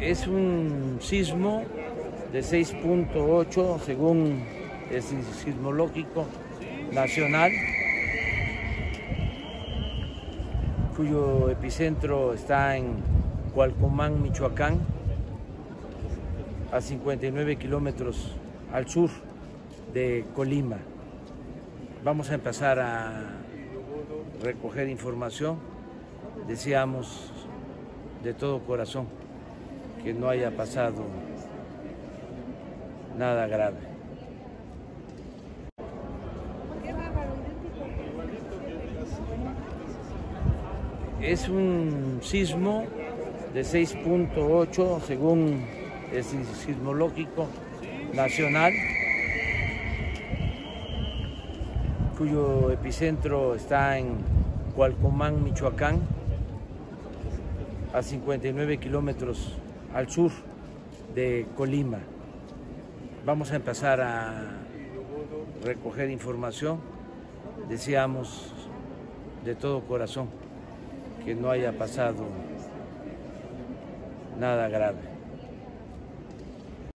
Es un sismo de 6.8 según el sismológico nacional, cuyo epicentro está en Cualcomán, Michoacán, a 59 kilómetros al sur de Colima. Vamos a empezar a recoger información. Deseamos de todo corazón no haya pasado nada grave. Es un sismo de 6.8 según el sismológico nacional, cuyo epicentro está en Cualcomán, Michoacán, a 59 kilómetros al sur de Colima. Vamos a empezar a recoger información. Deseamos de todo corazón que no haya pasado nada grave.